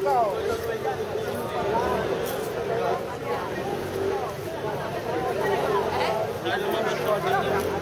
Não. É?